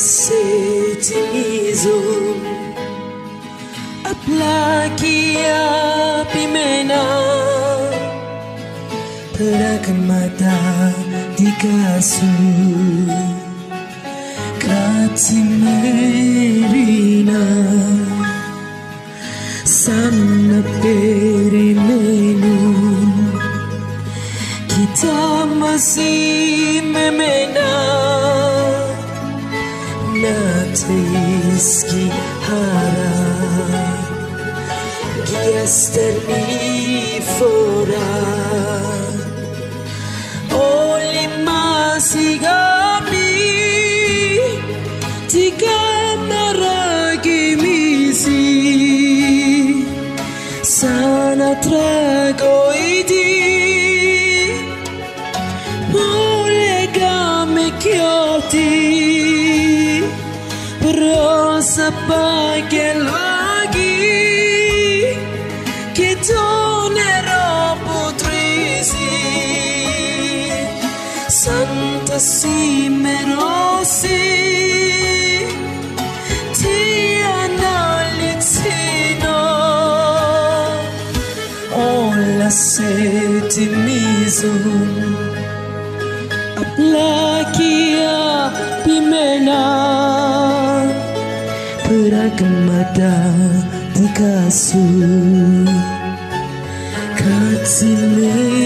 city zone a plaque up in mena perak mata dikasu katimerina sanna pere menu kita masih memena. να τρίσκει χαρά και στερνή φορά όλοι μαζί γάμοι τι κάμερα κοιμίζει σαν να τρέχω Thank you. Rosa paghe laghi Che tornerò potrisi Santa Simerosi Ti analizzino Ho la sete miso Aplakia pimena kadang terkasut kat sini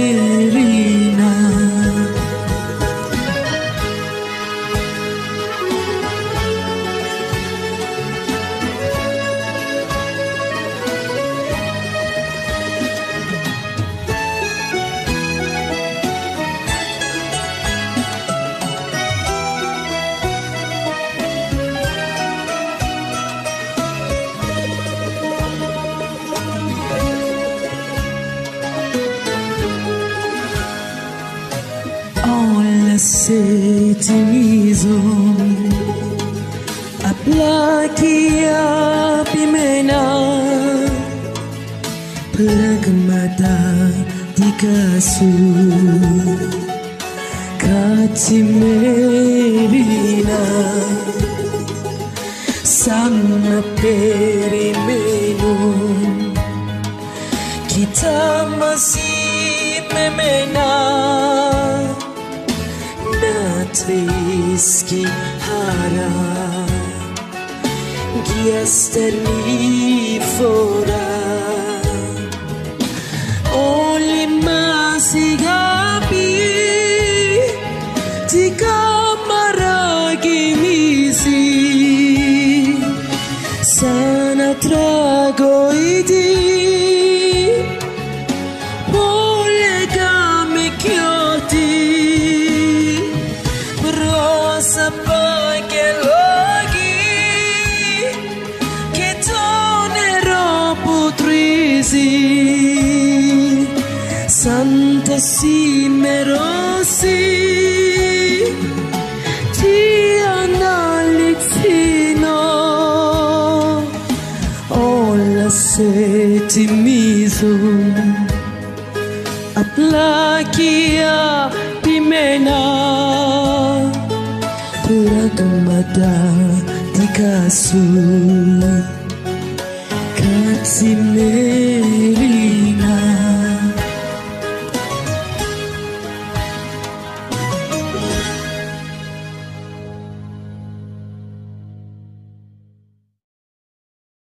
Miso Aplakia pimena Pragmata dikasu. Katimerina Sana perimenu. Kita masih Natriski harap Giasterni fora Oli masigabi Tika maragimisi Sana tragoidi Polegame πάσα πάει και λόγοι και το νερό που τρίζει. Σαν τα σήμερώσει τι αναλυξίνω όλα σε τιμίζουν απλά και απειμένα. Aplakia pimena Pragmata dikasu Katsimerina